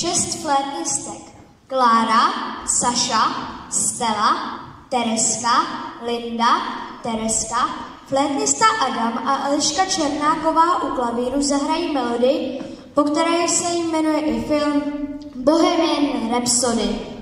šest flétnistek. Klára, Saša, Stella, Tereska, Linda, Tereska, flétnista Adam a Eliška Černáková u klavíru zahrají melodii, po které se jmenuje i film Bohemian Rhapsody.